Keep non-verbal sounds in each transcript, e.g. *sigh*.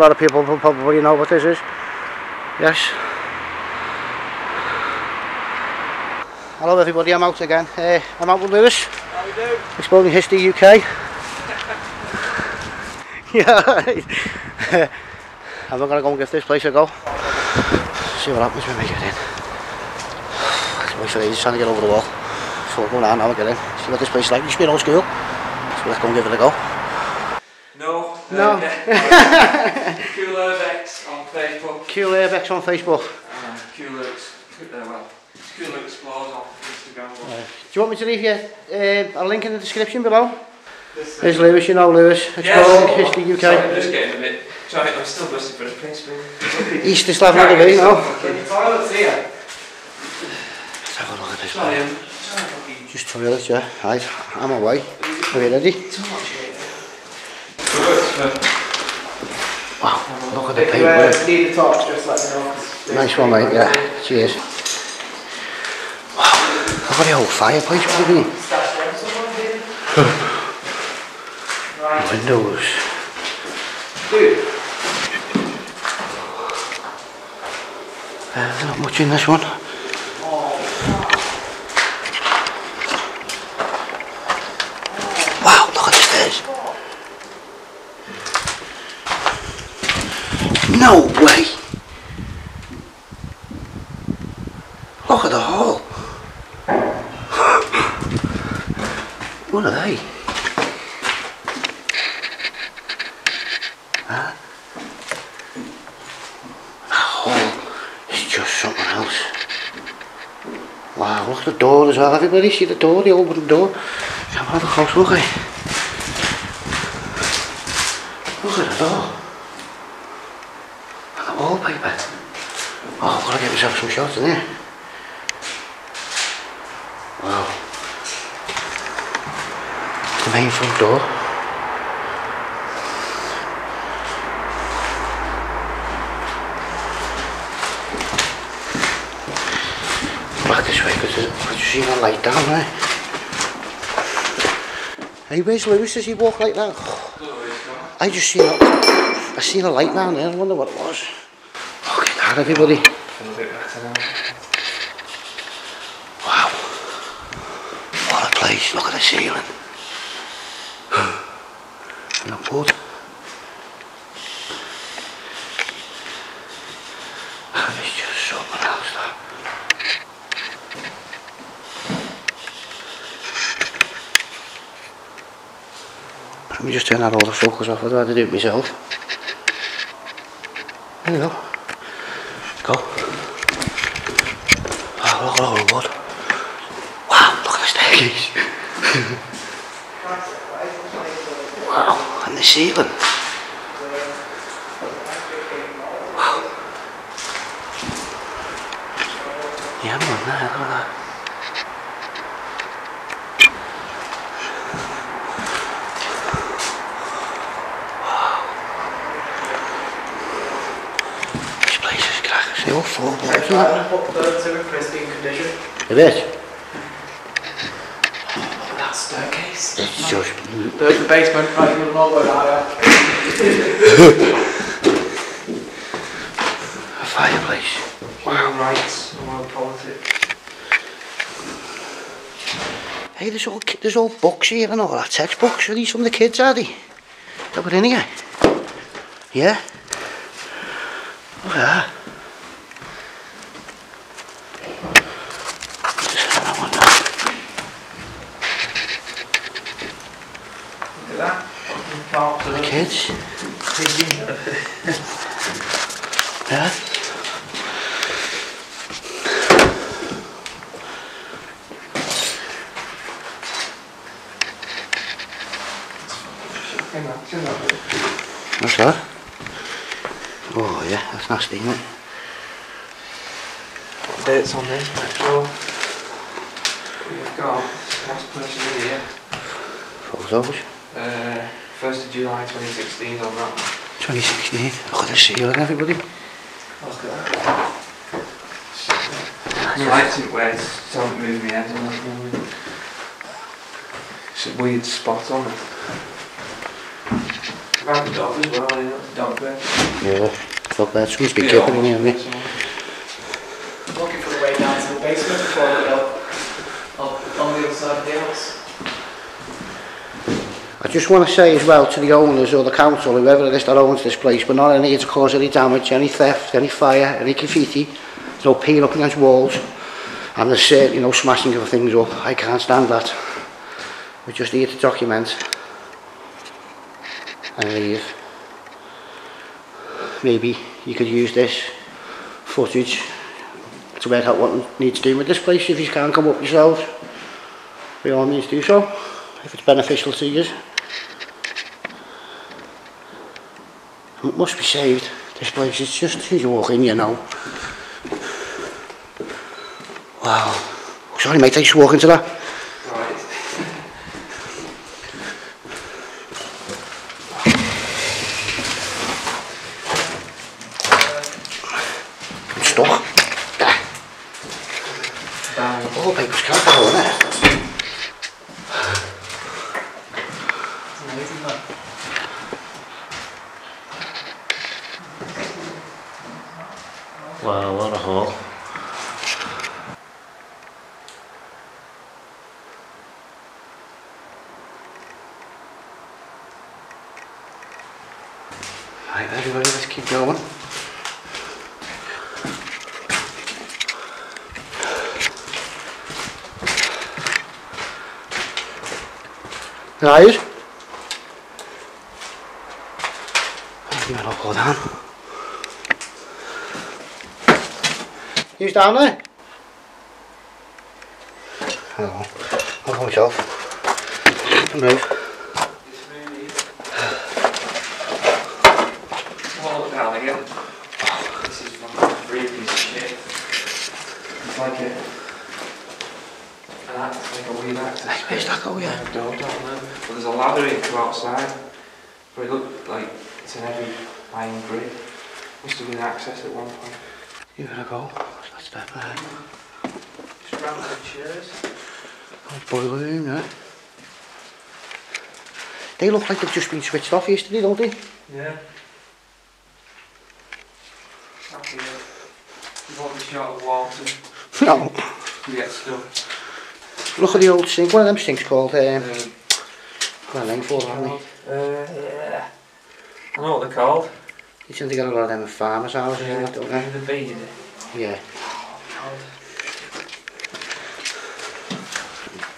Lot of people will probably know what this is. Yes. Hello everybody, I'm out again. Uh, I'm out with Lewis. How we do? Exploring History UK. yeah. we're going to go and give this place a go. See what happens when we get in. Ages trying to get over the wall. So we're going on now and get in. See what this place is like. It used to be old school. So let's go and give it a go. No. No. Uh, yeah. cool Urbex on Facebook. Cool Airbex on Facebook. Cool uh, well, Explores on Instagram. but Do you want me to leave you uh, a link in the description below? this, There's Lewis, you know Lewis. Exploring Yes. History UK. Sorry, I'm just getting a bit. Sorry, I'm still busting for the Prince. East is the now. Fucking toilets here. Let's have a look at this. Sorry, I'm sorry, fucking Just toilet, yeah. Right, I'm away. Are you ready? too much Wow, look at the paintwork. If you uh, need a torch, just let me know. Nice one, mate, yeah. Cheers. Wow, look at the old fireplace, what have you Windows. Dude. Uh, not much in this one. Way. Look at the hall. What are they? That hall is just something else. Wow, look at the door as well. Everybody see the door, the wooden door? Come have a close look at it. Look at the door. And the wallpaper. Myself some shots in here. Wow. The main front door. This way because I just seen a light down there. Hey, where's Lewis? Does he walk like that? I just seen a, I seen a light down there. I wonder what it was. At that, everybody. Feel a bit better now. Wow. What a place. Look at the ceiling. And the wood. It's just something else. That. Let me just turn that autofocus off. I'd rather do it myself. There you go. Go. Wow, look at all the wood. Wow, look at the staircase. wow, and the ceiling. Wow. Yeah, man, there, look at that. Wow. This place is cracked. It's all full of If isn't you it? haven't put the to a pristine Look at that staircase. It's just The, the basement, right, you'll know where I am. a fireplace. Human rights, world politics. Hey, there's all there's all books here and all that textbooks. Are these from the kids, are they? That were in here. Yeah. Hang on, turn that way. What's that? Oh yeah, that's nasty, isn't it? Dates on this, actual. We've got last person in here. Photos. Uh, 1st of July 2016 on that. 2016. Look at the ceiling, everybody. Look at that. My lights in where it's don't move my head. and everything. It's a weird spot on it. Like a dog as well, you know. Dog bear. Yeah. Dog bear tools, be careful when you're in there. Looking for the way down to the basement before we go up on the other side of the house. I just want to say as well to the owners or the council, whoever it is that owns this place, we're not in here to cause any damage, any theft, any fire, any graffiti. There's no peeing up against walls. And there's certainly no smashing of things up. I can't stand that. We're just here to document and leave. Maybe you could use this footage to work out what needs doing with this place. If you can't come up yourselves, by all means do so, if it's beneficial to you. It must be saved. This place is just, you walk in, you know. Wow. Sorry mate, I just walk into that. guys. Hold on. Who's down there? Oh, myself. Move. Boiler room, yeah. They look like they've just been switched off yesterday, don't they? Yeah. Here. You've always shot of water. No. You get stuff. Look at the old sink. One of them sinks called, um, Um, well, name for it, haven't they? uh, yeah. I know what they're called. You tend to get a lot of them in farmers' houses, Yeah, don't they? the bee. Yeah.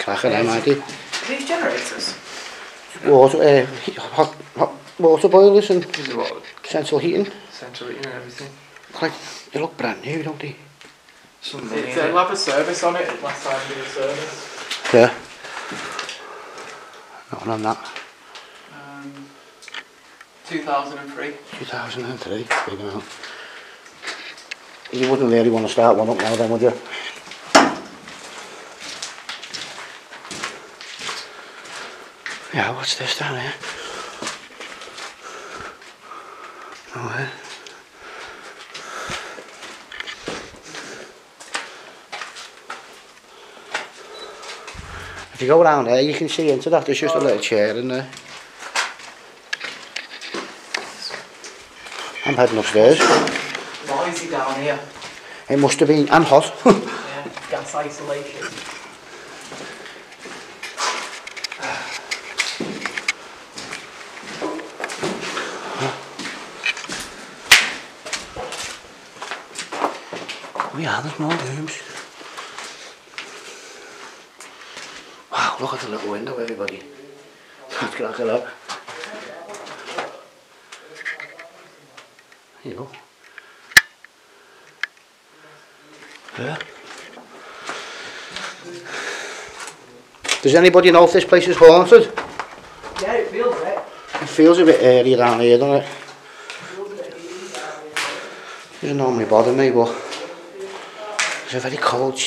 Crack of them, I did. These generators? Water, uh, he- hot, hot water boilers and what central heating. central heating and everything. Like, they look brand new, don't they? Some money It's, in uh, it. have a service on it last time we did a service. Yeah. Not on that. Um, 2003. 2003, big amount. You wouldn't really want to start one up now then, would you? Yeah, what's this down here? Oh, yeah. If you go around there, you can see into that. There's just a little chair in there. I'm heading upstairs. Noisy down here. It must have been, and hot. Yeah, gas isolation. There's more rooms. Wow, look at the little window, everybody. Let's get a you. Yeah. Does anybody know if this place is haunted? Yeah, it feels it. It feels a bit airy down here, doesn't it? eerie here. Doesn't normally bother me, but a very cold.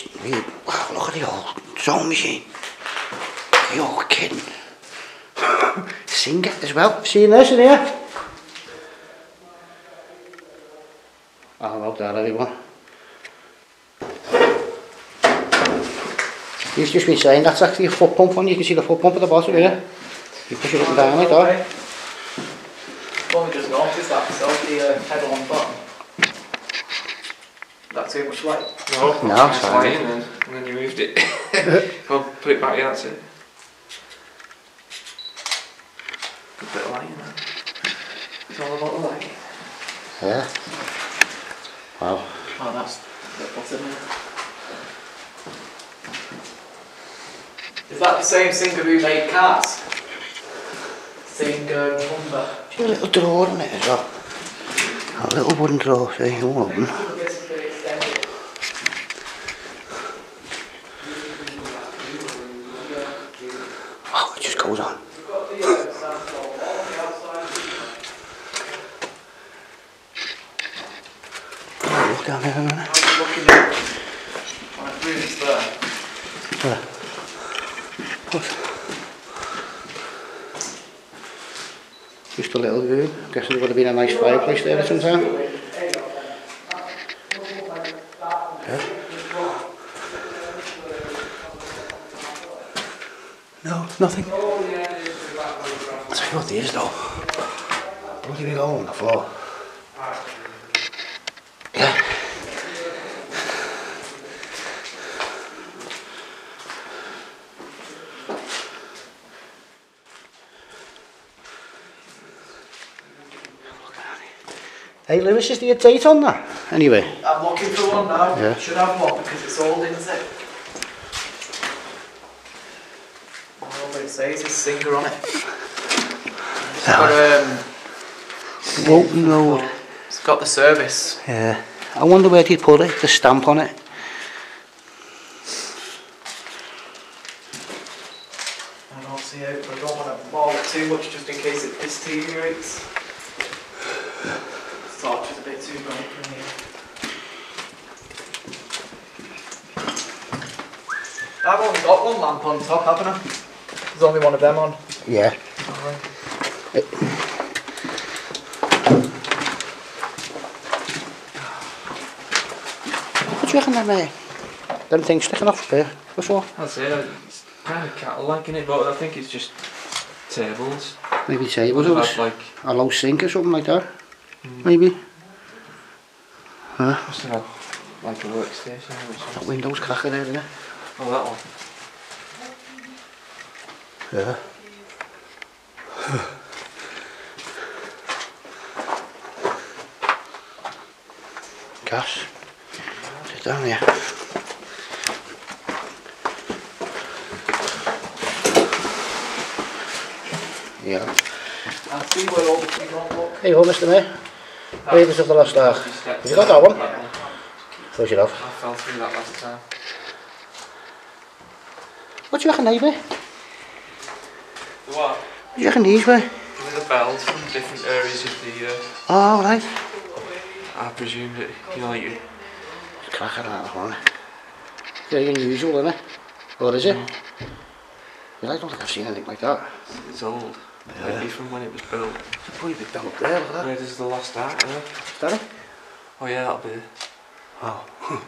Wow, look at the old sewing machine. You're kidding. Sing it as well. Seen this in here? How about that, everyone? He's just been saying that's actually a foot pump on. You can see the foot pump at the bottom here. You push it up and down like that. just that myself, the uh, pedal on the much light. No, No, it's it's fine. and, and then you moved it. *laughs* On, put it back, yeah, that's it. Good bit of light in that. It's all about the light. Yeah. Wow. Oh, that's bit bottom there. Is that the same singer who made Cars? Singer Mumba. A little drawer in it as well. A little wooden drawer, see, one of them. Wow, it just goes on. Oh, Look down there. I was looking at my rooms there. Where? What? Just a little room. Guessing there would have been a nice fireplace there at some time. Yeah. No, nothing. I'll tell you what there is though. Bloody big hole on the floor. Hey Lewis, is there a date on that? Anyway. I'm looking for one now. Yeah. Should have one because it's old, isn't it? All that it says is singer on it. It's got, um, Walton Road. it's got the service. Yeah. I wonder where they put it, the stamp on it. Them on. Yeah. What do you reckon them, uh, them things sticking off there? What's what? That's it. It's kind of cattle-like in it, but I think it's just tables. Maybe tables or like, a low sink or something like that. Maybe. Huh? must have had like a workstation or That something. window's cracking there, isn't it? Oh, that one. Yeah. Gas. Sit down here. Yeah. I'll see where all the things don't look. Hey, ho, Mr. Mayor. Raiders of the Lost Ark. Have you got that one? Of course you have. I fell through that last time. What you reckon, neighbour? What? What do you reckon these were? With the bells from different areas of the. Uh, Oh, right. I presume that you know, like you. It's cracking that one. Very unusual, isn't it? Or is it? Yeah, I don't think I've seen anything like that. It's old. Maybe from when it was built. It's probably a bit down there, that. Where does the lost ark? Uh, Is that it? oh yeah, that'll be. it. Oh. *laughs*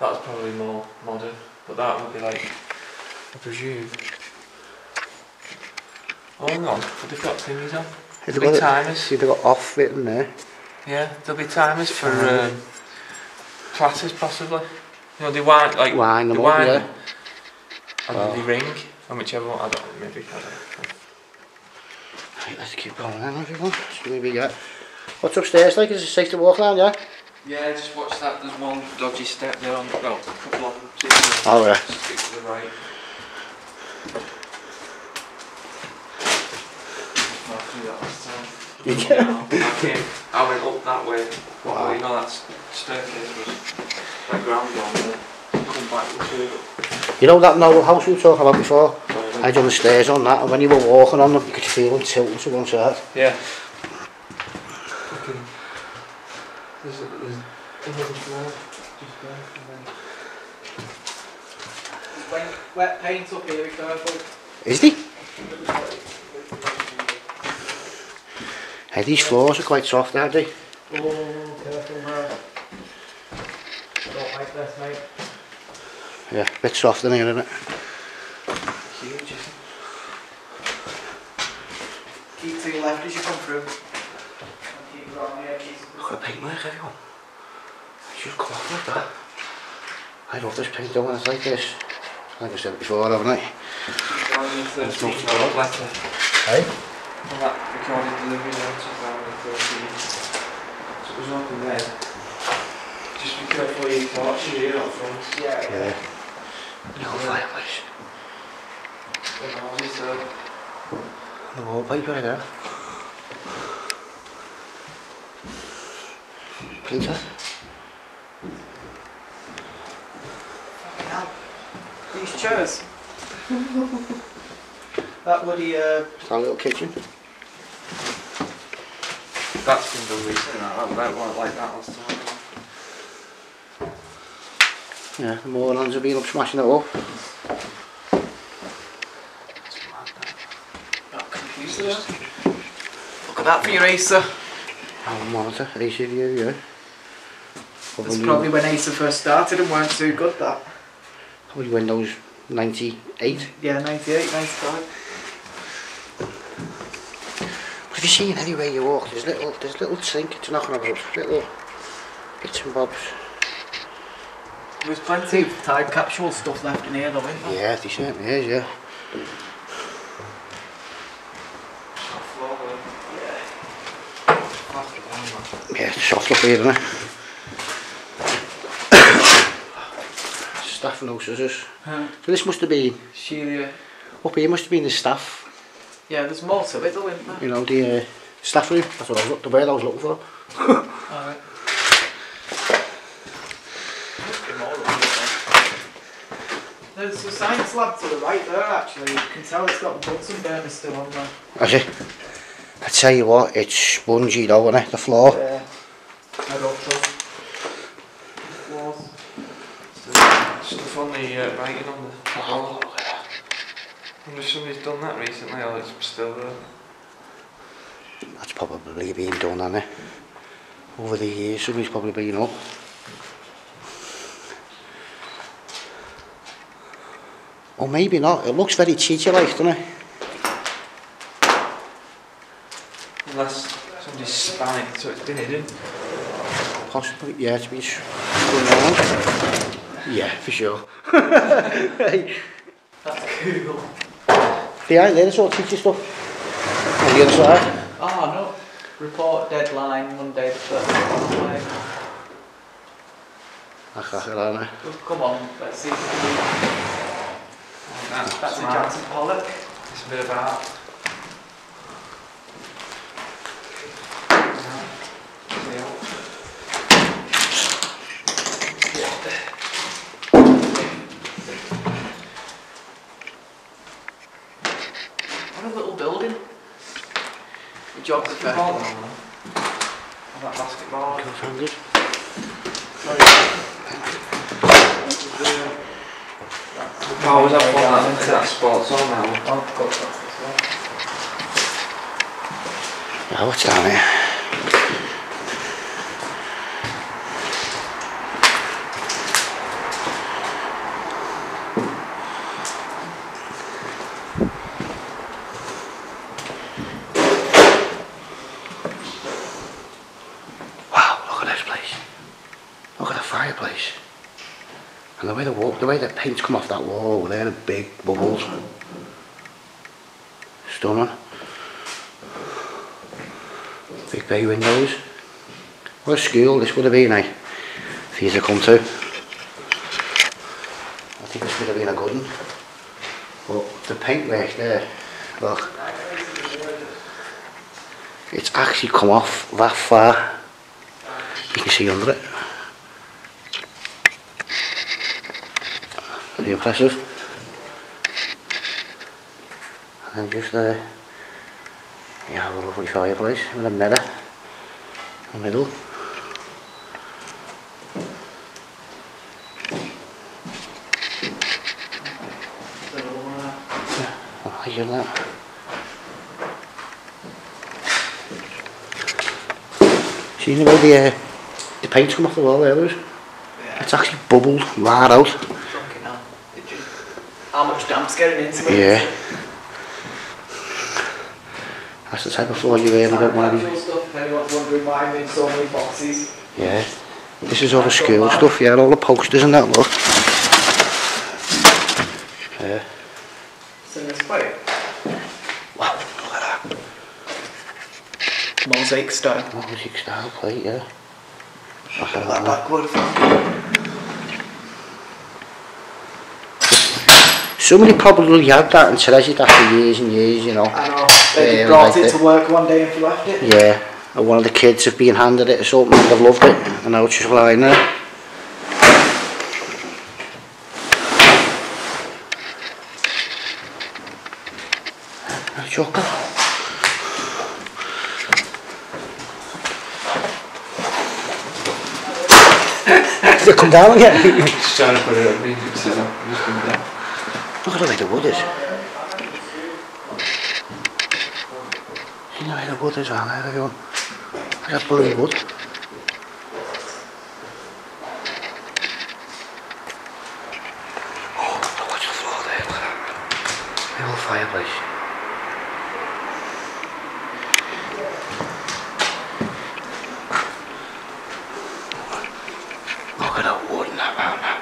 That's probably more modern, but that would be like. I presume. Oh, hang on, but they've got thingies on. Have There'll they be got timers. See, they've got off written there. Yeah, there'll be timers for um, classes possibly. You know, they wind like Wind they them up, wind yeah. and Oh. then they ring, and whichever one I don't know, maybe I don't know. Right, let's keep going then, everyone. See what we get. What's upstairs like? Is it safe to walk around, yeah? Yeah, just watch that. There's one dodgy step there on well, a couple of them. Oh, yeah. Stick to the right. Time. Yeah. I came, I went up that way. Wow. Wow. You know that staircase was that ground down there. Come back to You know that noble house we were talking about before? I done the stairs on that, and when you were walking on them, you could feel them tilting to one side. Yeah. Fucking. There's, a, there's another floor just there. And then Wet, wet paint up here, be careful. Is he? Hey, these floors are quite soft, aren't they? Oh, careful there. Don't like this, mate. Yeah, a bit soft in here, isn't it? huge, isn't Keep to your left as you come through. And keep around here, keep Look at the paint work, everyone. It should come off like that. I love this paint, though, when it's like this. Like I said before, haven't I? Down the That's not 13th too bad. letter. Hey? On that recorded delivery note, down the 13th. So it was open then. Just be careful you torch here up front. Yeah, Yeah. Little fireplace. The houses there. The wallpaper right there. Printer. Fucking hell. These chairs. *laughs* that bloody, uh, It's our little kitchen. That's been done recently, that, that, that wasn't like that last time. Yeah, the morons have been up smashing it up. that computer. Look at that for your Acer. Our monitor, ACV, yeah. That's probably when Acer first started and weren't too good, that. probably Windows 98. Yeah, 98, 95. You seen anywhere you walk, there's little, there's little trinkets knocking about, little bits and bobs. There's plenty of time capsule stuff left in here though, isn't there? Yeah, they certainly is, yeah. There. Yeah. It's soft up here, isn't it? staff no scissors. Huh. So this must have been, Sheila. up here must have been the staff, Yeah, there's more to it though, isn't there? you know, the uh, staff room. That's what I was, look- the word I was looking for. *laughs* Alright. There's a science lab to the right there actually. You can tell it's got the Bunsen burner still on there. Has it? I tell you what, it's spongy though, isn't it? The floor. Yeah. I don't trust. Floors. Stuff on the uh, writing on the Oh, wall. look at that. I wonder if somebody's done that recently or it's still there. That's probably been done, hasn't it? Over the years, somebody's probably been up. Or maybe not. It looks very cheeky-like, doesn't it? Unless somebody's spun it so it's been hidden. Possibly, yeah, it's been. Yeah, for sure. *laughs* That's cool. behind there, it's all teacher stuff. On the other side. Oh, no. Report deadline Monday the 1st of May. Ach, ach, Elana. Come on, let's see. Oh, that's, that's a Jackson Pollock. It's a bit of art. 500. Oh, was that one that into that sports on that one? I've got that as well. Now, what's down here? And the way the, wall, the way the paint's come off that wall, they're the big bubbles. Stunning. Big bay windows. What a school this would have been, eh? For you to come to. I think this would have been a good one. But the paintwork there, look. It's actually come off that far. You can see under it. Very impressive. And then just you have a lovely fireplace with a mirror in the middle. Hear that. See the way the, uh, the paint's come off the wall there, Lewis? yeah. It's actually bubbled right out. Fucking hell. It just, getting into it? Yeah. That's the type of floor you wear about one of Unusual these. stuff, if anyone's wondering why I'm in so many boxes. Yeah. This is all the school stuff, yeah, all the posters and that, look. Yeah. So Wow, look at that. mosaic style. Music style plate, yeah. Look at That that. backwood So many people will have that and treasure that for years and years, you know. I know. They um, brought like it to work one day and left it. Yeah. And one of the kids have been handed it or something and they've loved it. And now it's just lying there. Chocolate. come down again. Just trying to put it up. Just come down. Look at the way the wood is. See the way the wood is that bloody wood. Oh, watch the floor there, look at that. The old fireplace. Look at that wood in that man.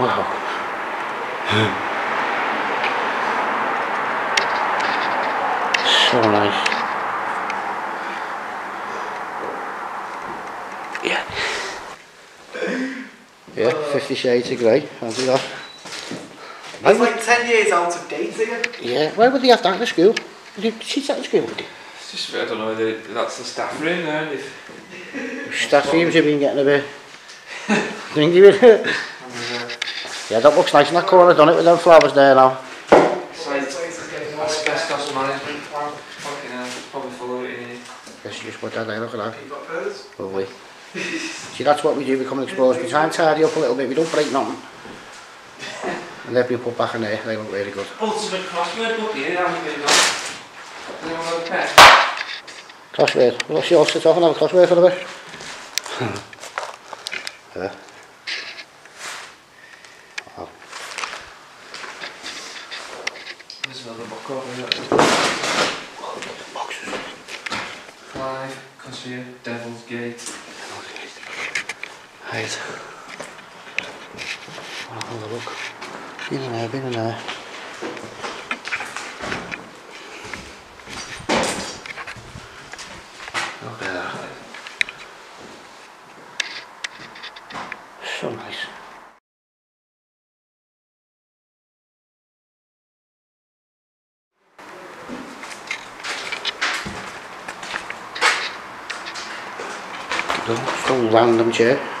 Wow. so nice. Yeah. Yeah, Fifty Shades of Grey. Fancy that. Why It's would, like 10 years out of date here. yeah, why would they have that in school? Did you teach that in school? Would It's just, I don't know, the, that's the staff room there. If, you? Staff rooms have been getting a bit dingy with it. Yeah, that looks nice in that corner, done it with them flowers there now. more asbestos management plan. Fucking hell, probably full of it in here. Guess you just put that there, look at that. You got birds? Lovely. See, that's what we do, we come and explore. We try and tidy up a little bit, we don't break nothing. And they've been put back in there, they look really good. Ultimate crossword book here, haven't you? Anyone got a pen? Crossword. What's yours? Sit off and have a crossword for a bit. yeah. Wow. There's another book over here. Boxes. Five, Consider Devil's Gate. Have a look. In there, been in there. Look at that. So nice. A random chair. But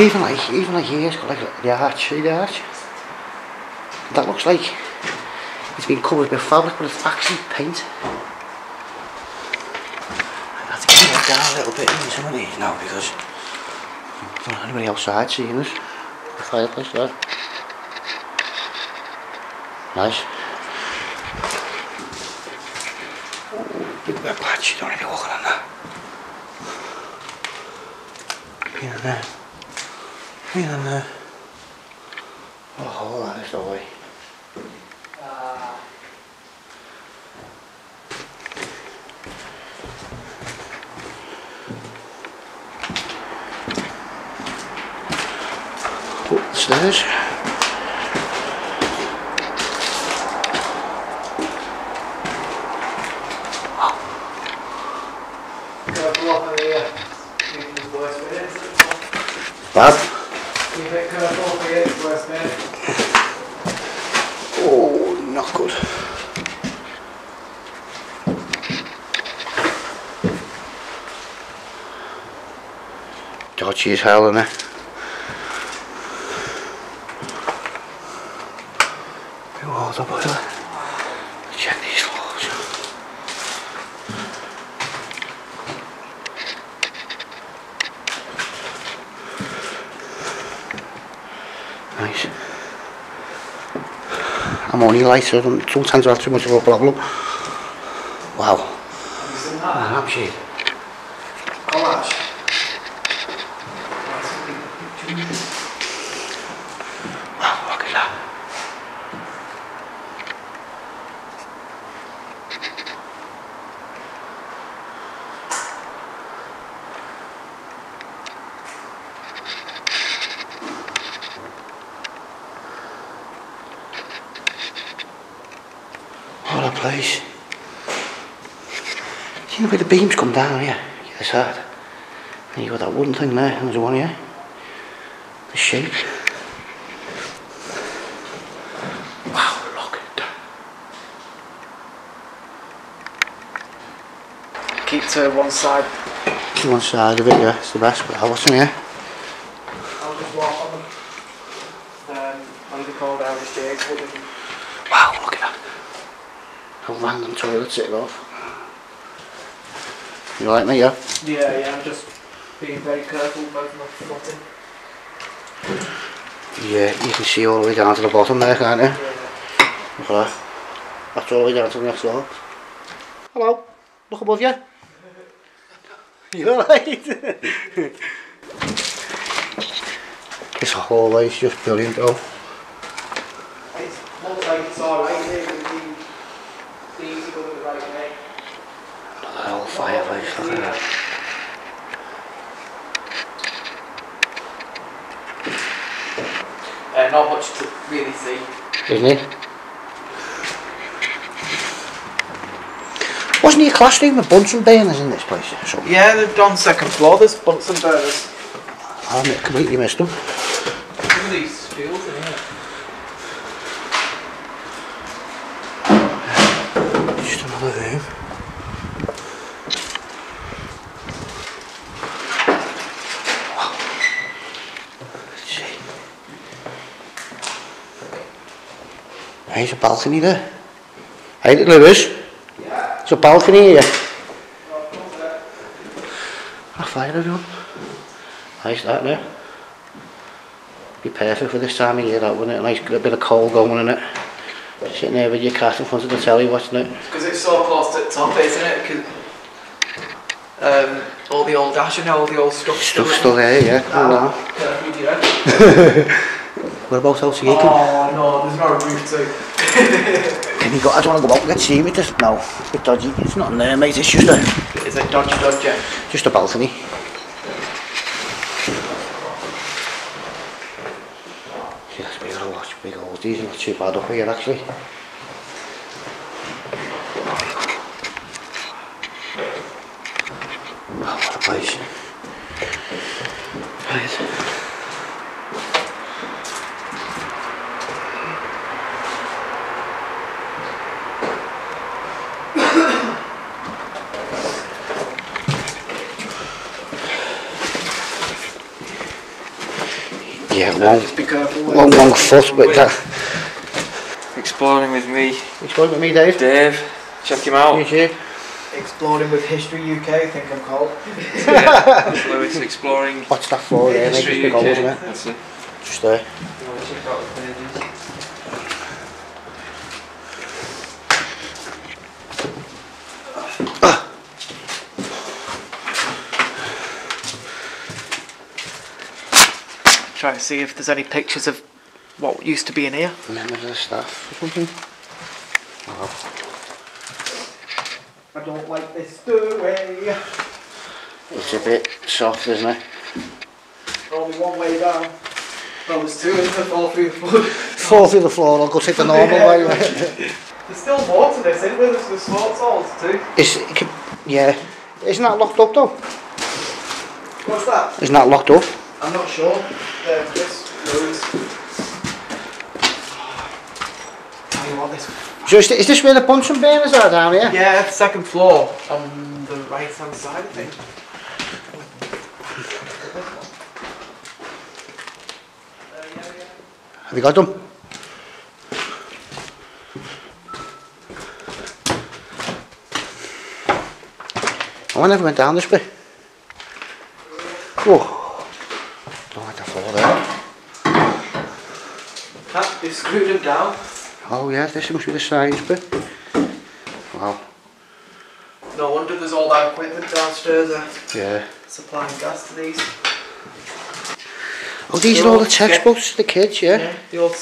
even like, even like here, it's got like the arch, see the arch? That looks like it's been covered with fabric, but it's actually paint. I have to get that down a little bit in some of these now because I don't want anybody outside seeing us. The fireplace there. Nice. Ooh, big wet patch, you don't want to be walking on that. Been in there. In there. Oh, hold on, there's no way. Uh, Oh, stairs. careful up in here. It's worse with it. Bad. Be a bit careful up here, it's worse with it. Oh, not good. As hell, isn't it? Bit water boiler. Check these floors. Nice. I'm only light, so sometimes I have too much of a problem. Wow. Ah, that? lampshade. Place. See the way the beams come down here? Yeah, it's hard. And you got that wooden thing there, and there's one here. The shape. Wow, look at that. Keep to one side. To one side of it, yeah, it's the best, but what's in here? Off. You like me, yeah? Yeah, yeah, I'm just being very careful about my footing. Yeah, you can see all the way down to the bottom there, can't you? Yeah. Look at that. That's all the way down to the next floor. Hello, look above you. *laughs* You alright? *laughs* this hallway is just brilliant though. Excuse me. Wasn't he a classroom with Bunsen burners in this place? So. Yeah, they've done second floor, there's Bunsen burners. I ah, completely missed them. There's a balcony there. Hey, Lewis. Yeah. There's a balcony here. A fire everyone. Nice that there. Be perfect for this time of year, that wouldn't it? A nice bit of coal going in it. Sitting there with your cat in front of the telly watching it. Because it's so close to the top, isn't it? 'Cause, um, all the old ash and all the old stuff. Stuff's still there, yeah. Ah. What about out here? Can, Oh no, there's no roof too. Can you go? I don't want to go out and get seen with this. No, it's a bit dodgy. It's not in there, mate. It's just a. Is it dodgy, dodgy? Just a balcony. Yeah, that's bigger watch, big old. These are not too bad up here, actually. long, long foot, but that. Exploring with me. Exploring with me, Dave. Dave, check him out. Here, Exploring with History UK, I think I'm called. *laughs* yeah, Lewis exploring. What's that for? Yeah, history UK. Goals, That's it. Just there. Try to see if there's any pictures of what used to be in here. Members of the staff or something. I don't like this doorway. it's a bit soft, isn't it? Only one way down. Well, there's two, isn't there? *laughs* Fall through the floor. Fall through the floor, I'll go take the normal way. *laughs* There's still more to this, isn't there? There's the sports halls too. Is, it could- yeah. Isn't that locked up though? What's that? Isn't that locked up? I'm not sure. Uh, this rooms. Tell you what, this. So is, is this where the Bunsen burners are down here? Yeah, second floor on the right hand side, I think. Have you got them? Oh, I never went down this way. Oh, they screwed him down. Oh yeah, this must be the bit. Wow, No wonder there's all that equipment downstairs uh, yeah. supplying gas to these. Oh, these are all the textbooks for the kids, yeah? the old.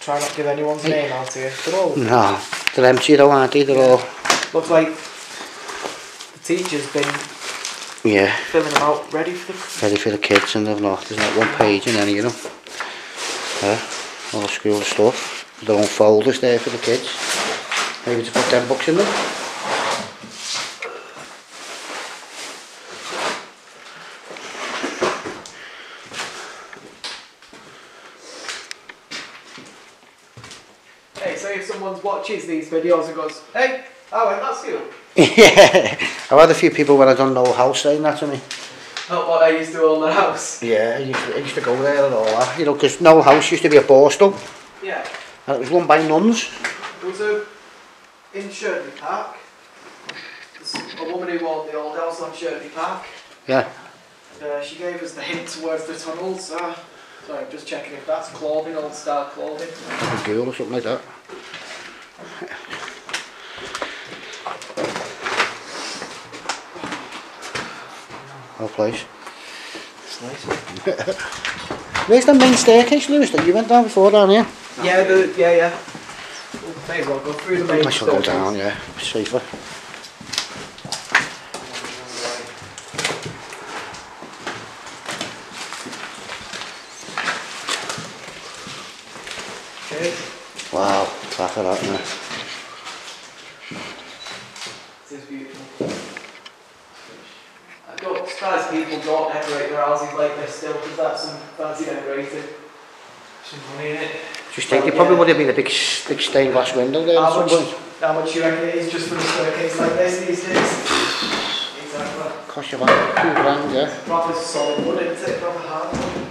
Try not to give anyone's name out here. They're all. No, they're empty though, aren't they? They're all, Looks like the teacher's been yeah, filling them out ready for the. ready for the kids and they've not. There's not one page in any of them. Yeah, all the school stuff. their own folders there for the kids. Maybe to put them books in them. Hey, say if someone watches these videos and goes, hey, oh, and that's you. *laughs* yeah, I've had a few people when I don't know house saying that to me. Not what I used to own the house. Yeah, I used to, I used to go there and all that, you know, because Noel House used to be a borstal, Yeah. and it was run by nuns. There was a, in Shirley Park, there's a woman who owned the old house on Shirley Park. Yeah. Uh, she gave us the hint towards the tunnels. Uh, so I'm just checking if that's clothing, old style clothing. A girl or something like that. Oh, place. It's nice. *laughs* Where's the main staircase, Lewis, that you went down before down here? Yeah, the, yeah, yeah. May as well go through the main I shall go down, yeah. Safer. Okay. Wow, clap of that, man. that people don't decorate their houses like this still because that's some fancy decorating. Some money in it. Just think, it probably yeah. would have been a big, big stained glass window there. How much, point. how much you reckon it is just for a staircase like this these days? exactly. Cost you about two grand, yeah. Proper solid wood, isn't it? Proper hard wood.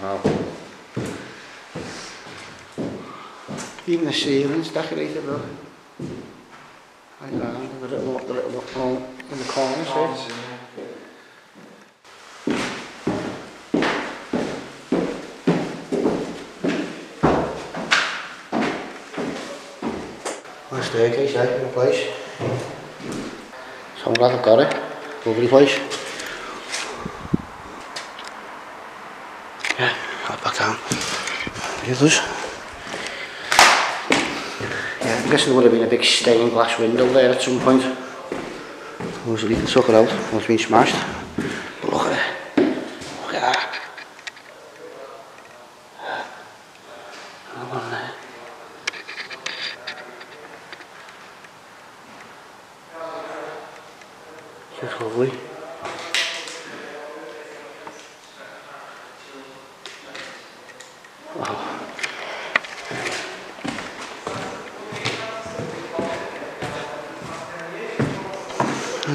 Wow. Even the ceiling's decorated well. Hole in the corner, see? Arms in there. On the staircase, yeah, in the place. So I'm glad I've got it. Lovely place. Yeah, right back down. The others. Yeah, I'm guessing there would have been a big stained glass window there at some point. Was it even took it out? Well, it's been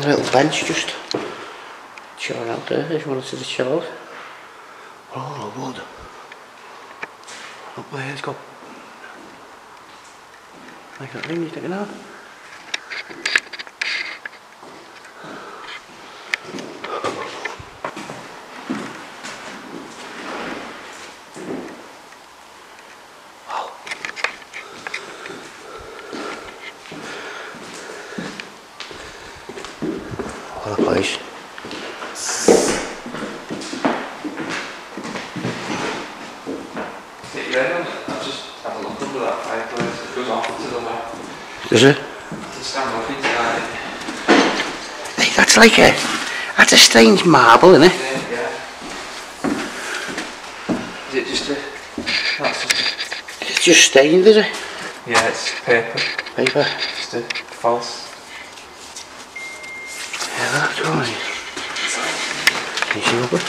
little bench just chilling out there if you wanted to chill out. Oh, the wood. Up there, it's got like that thing you're taking out. Is it? That's like a, that's a strange marble, isn't it? Is it just a... That's just... It's just stained, is it? Yeah, it's paper. Paper. Just a false... Yeah, that's right. Can you see over?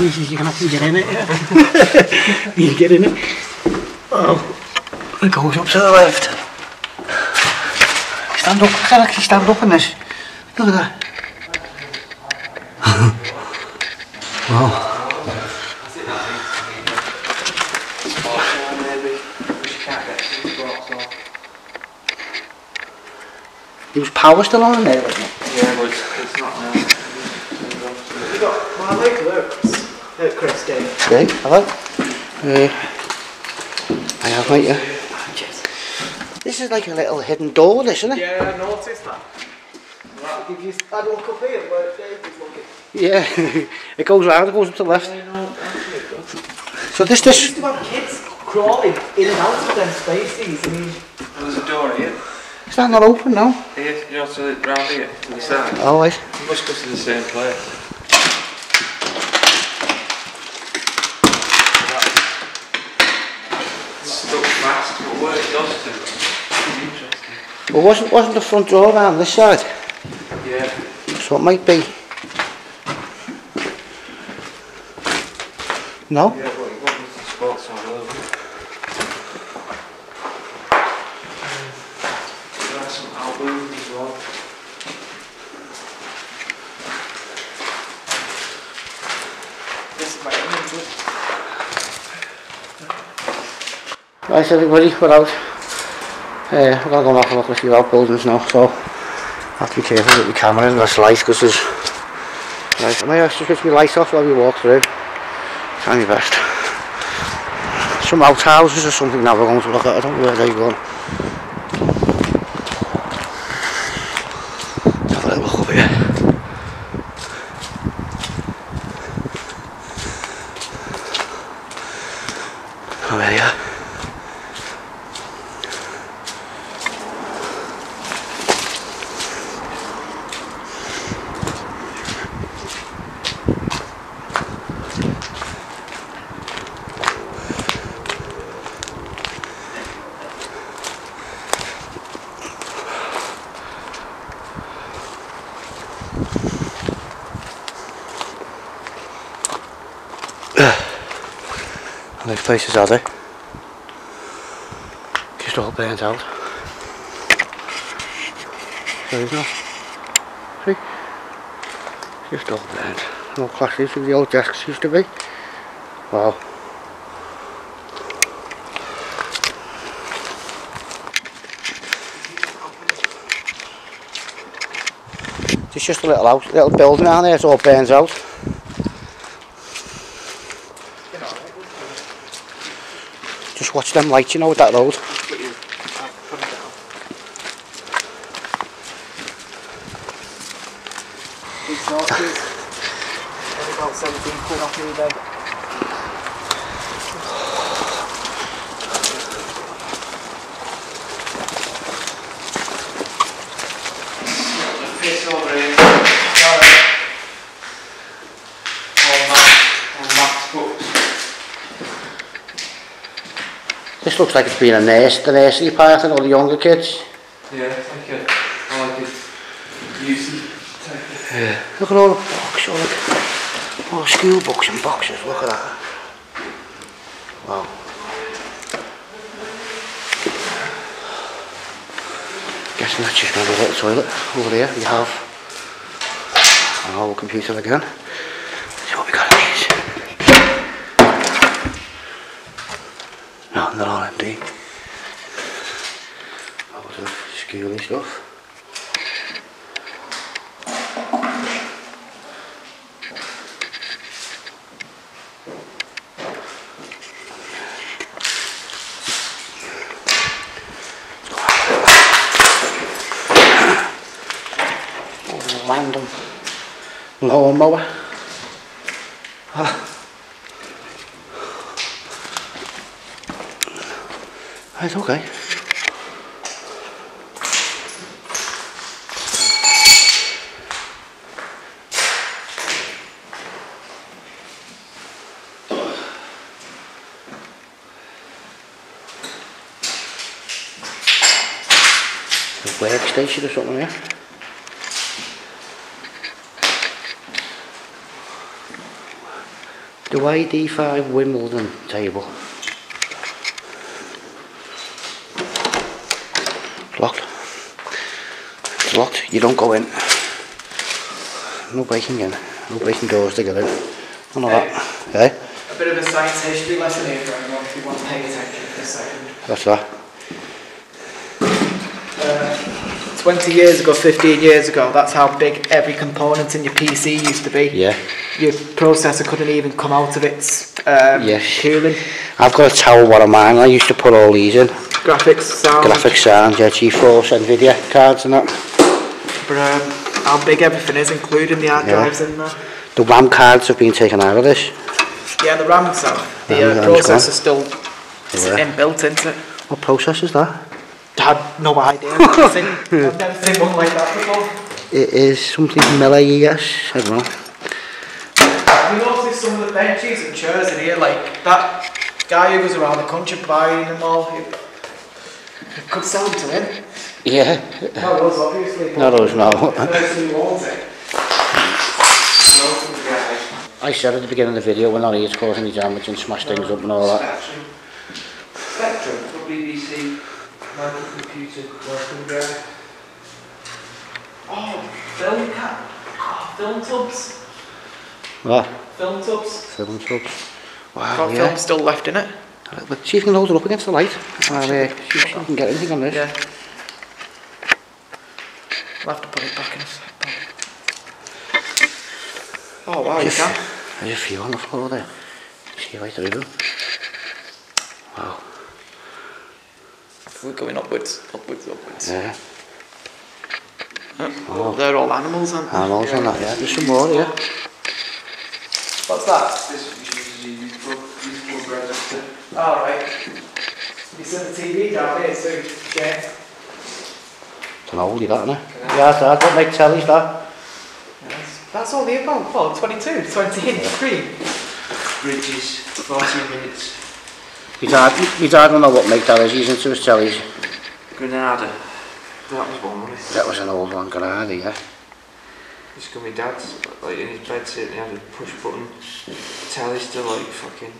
Gonna have to get in it, yeah? you get in it. Oh, it goes up to the left. Stand up, I can actually stand up in this. Look at that. wow. Was power still on there, wasn't it? Yeah, but it's, not now. You got looks. Look, Chris, Dave. Okay, have I? Uh, I have, mate, yeah. This is like a little hidden door, isn't it? Yeah, I noticed that. That'll give you, up here where David's looking. Yeah, *laughs* it goes round, it goes up to the left. Yeah, no, so this, this... Used to have kids crawling in and out of them spaces. I mean... There's a door here. Is that not open now? Here, you know, so round here, to the side. Oh, right. You must go to the same place. Stuck fast, but what it does to Well, wasn't, wasn't the front door around this side? Yeah. So it might be... No? Yeah, but it wasn't the over. There are some albums as well. Right everybody, we're out. Uh, I've got to go and have a look at a few outbuildings now, so I have to be careful with the camera and this light because there's... Right, am I just supposed to be light off while we walk through? Try my best. Some outhouses or something now we're going to look at, I don't know where they're going. Places are they? Just all burnt out. There is not. See? Just all burnt. No classes where the old desks used to be. Wow. It's just a little house, little building down there, it's all burnt out. Just watch them lights, you know, with that road. This looks like it's been a nurse, the nursery part and all the younger kids. Yeah, it's like a, I like a UC type of Yeah. Look at all the books, all, the, all the school books and boxes, look at that. Wow. Guessing that's just another little toilet over there. We have an old computer again. see what we got in these. No, they're all empty. Loads of stuff. random lawnmower. Ah. Right, okay. Workstation or something there. The YD5 Wimbledon table. It's locked. You don't go in. No breaking in. No breaking doors to get in. None of that. Eh? A bit of a science history lesson here for everyone if you want to pay attention for a second. That's that. Uh, 20 years ago, 15 years ago, that's how big every component in your PC used to be. Yeah. Your processor couldn't even come out of its um, Yes. cooling. I've got a tower one of mine. I used to put all these in. Graphics, sound, Graphics sound, yeah, GeForce, Nvidia cards and that. But, um, how big everything is, including the hard Yeah. drives in there. The RAM cards have been taken out of this. Yeah, the RAM itself, the RAM uh, is gone. processor's still Yeah. inbuilt into it. What process is that? I had no idea. *laughs* I've never seen, I've never seen one like that before. It is something from LAES. I don't know. You notice some of the benches and chairs in here, like that guy who goes around the country buying them all. He Good sound to him. Yeah. Not us, obviously. Not us, no. The person who owns it. I said at the beginning of the video, we're not here to cause any damage and smash no, things up and all that. Spectrum. Spectrum for BBC, microcomputer Computer, Welcome Greg. Oh, film cap. Oh, film tubs. What? Film tubs. Film tubs. Wow, Got yeah. film still left in it. But see if you can hold it up against the light. I'll, uh, see if you can get anything on this. Yeah. I'll have to put it back in a sec. Oh wow, you Just- can. There's a few on the floor there. See right through them. Wow. We're going upwards, upwards, upwards. Yeah. Oh, they're all animals, aren't they? Animals on that, yeah. There's some more here. What's that? This bread. Alright. You see the TV down here too, Jane? It's an oldie, that, isn't it? Yeah, that. What make tellies, that? Yes. That's all the about. Well, 22, 20 inch screen. Bridges, 40 minutes. My dad, my dad don't know what make that is. He's into his tellies. Granada. That was one, wasn't it? That was an old one, Granada, yeah. Just got my dad's, like in his bed sitting, he had a push button telly still like fucking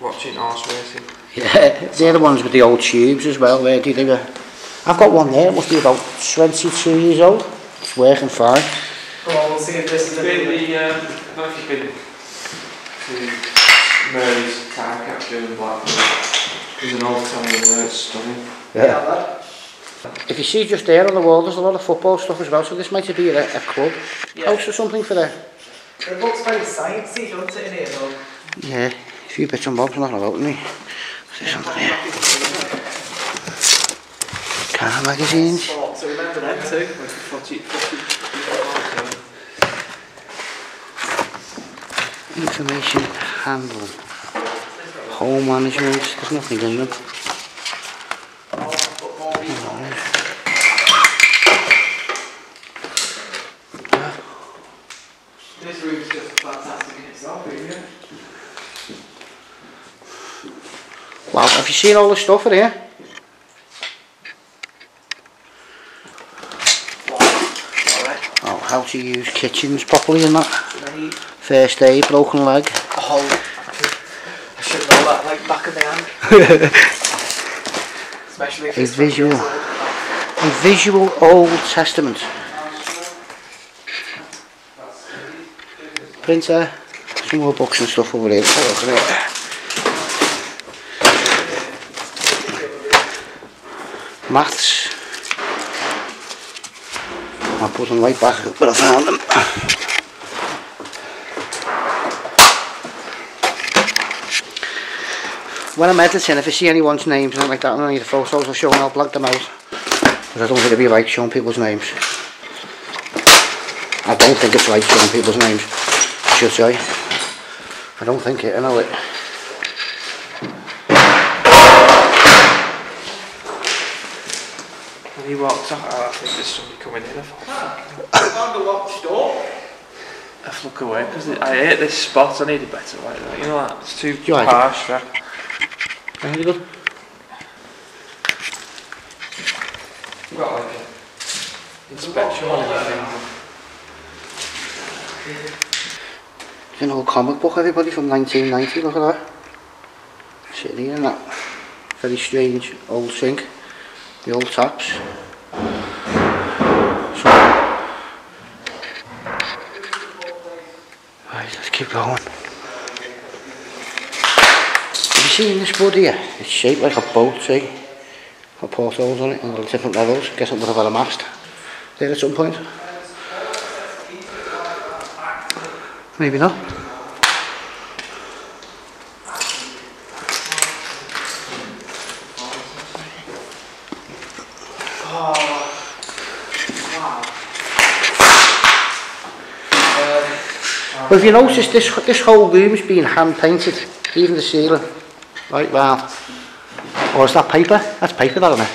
watching horse racing. Yeah, they're the ones with the old tubes as well. Where do they were? Uh, I've got one there. It must be about 22 years old. It's working fine. Well, we'll see if this is been the. Um, I don't know if you've been to Mary's time capture in Blackpool. There's an old town there. It's stunning. Yeah. If you see just there on the wall, there's a lot of football stuff as well, so this might be a, a club yeah. house or something for there. It looks very sciencey, doesn't it, in here, though? Yeah. A few bits and bobs, nothing about me. What's this under here? Car magazines. Sports, I remember them too. Like a 40, 40, Information handling. Home management, nothing in them. Oh, Have you seen all the stuff in here? Oh, how to use kitchens properly and that. First aid, broken leg. Oh, I should know that, like back of the hand. *laughs* Especially if a it's visual, a visual Old Testament. Printer, some more books and stuff over here. Oh, Maths. I'll put them right back where I found them. When I'm editing, if I see anyone's names and like that, and I need the photos, I'll show them, I'll blank them out. Because I don't think it'd be right showing people's names. I don't think it's right showing people's names, should say. I don't think it, I know it. When he walks out, I think there's somebody coming in. I thought, Found a locked door. I've look away because I hate this spot. I need a better light. Like, you know that? It's too You like it? harsh. That. Very good. Got like a inspection on everything. It's an old comic book, everybody, from 1990, look at that. Sitting in that very strange old sink. The old taps. So, right, let's keep going. Have you seen this wood here? It's shaped like a boat, see? Got portholes on it got different levels. Guess it would have had a mast there at some point. Maybe not. If you notice, this this whole room's been hand painted, even the ceiling, right round. Or is that paper? That's paper, that isn't it?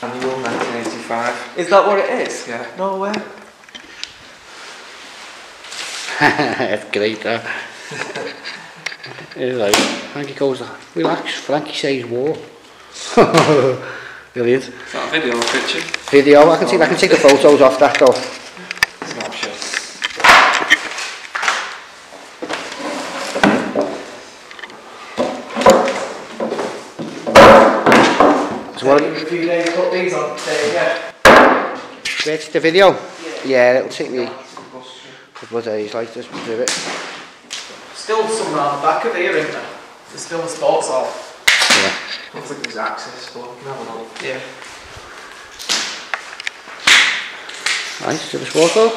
Annual 1984 25. Is that what it is? Yeah. No way. It's great, Anyway, Frankie calls that. Relax, Frankie says war. *laughs* Brilliant. Is that a video or a picture? Video, I can, oh. take, I can take the photos off that though. Snapshot. So what if you put these on today, yeah? Where's the video? Yeah, yeah it'll take me a couple of days like this to do it. Still some around the back of here, isn't there? There's still a sports hall. Yeah. I don't think there's access, but we can have a look. Yeah. Nice, to the sport though.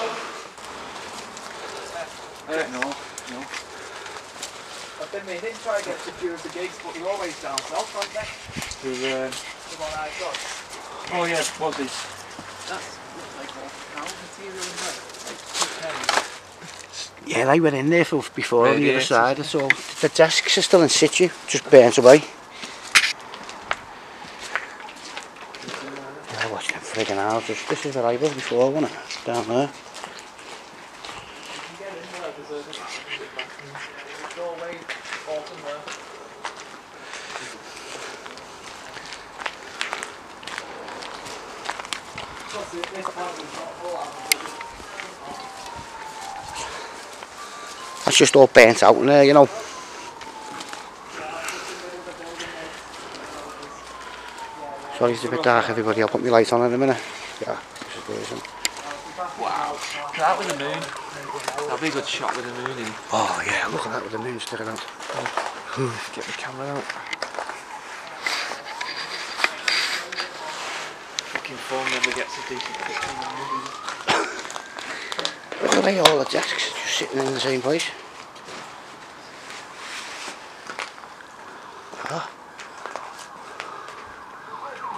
I don't know. I've been meaning to try to get to few of the gigs, but you're always down south, aren't they? Who, uh, The one I got. oh yeah, what's this? That's like a cow material in there. Like two pens. Yeah, they went in there for, before on the other Radiators. side and so the desks are still in situ, just burnt away. Yeah, watch them friggin' houses. This is where I was before, wasn't it? Down there. You can get That's just all burnt out in there, you know. Sorry, it's a bit dark, everybody. I'll put my light on in a minute. Yeah, this is amazing. Wow, that with the moon. That'd be a good shot with the moon in. Oh, yeah, look at that with the moon sticking out. Get the camera out. Fucking phone never gets a decent picture. Look away all the desks. Sitting in the same place.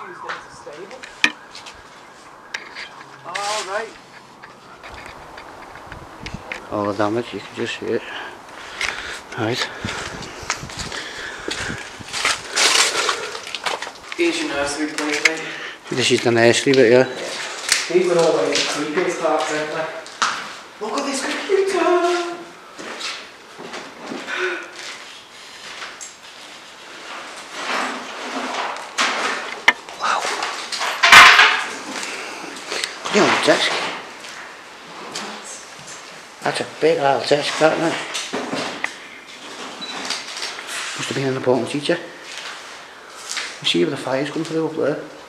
Used as a stable. Oh, right. all the damage, you can just see it. Right. Here's your nursery mate. This is the nursery bit, yeah. These are always creepy parts, aren't they? That's a big old desk, isn't it? Must have been an important teacher. You see where the fire's come through up there?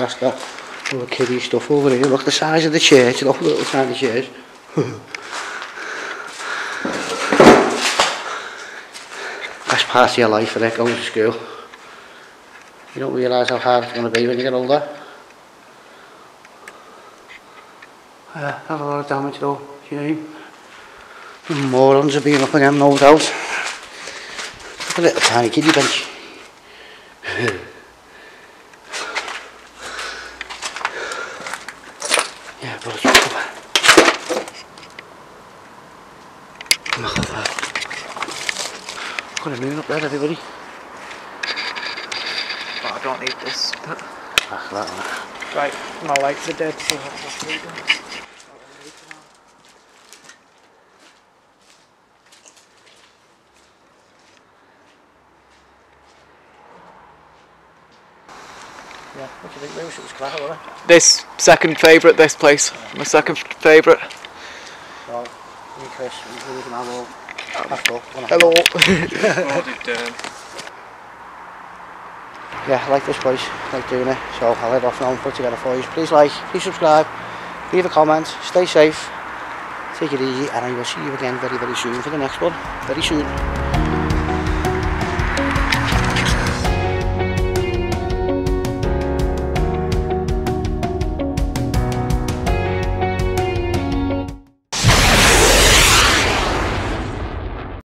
that's that. All the kiddie stuff over here. Look the size of the chairs, look the little tiny chairs. *laughs* Best part of your life, and going to school. You don't realise how hard it's going to be when you get older. Uh, not a lot of damage though, you know. The morons are being up again, no doubt. Look at that tiny kiddie bench. *laughs* dead. Yeah, what do you think, It was? This second favourite, this place. Yeah. My second favourite. Well, um, we Hello. *laughs* Hello. yeah, I like this place, I like doing it, so I'll head off now and put together for you. Please like, please subscribe, leave a comment, stay safe, take it easy, and I will see you again very, very soon for the next one. Very soon.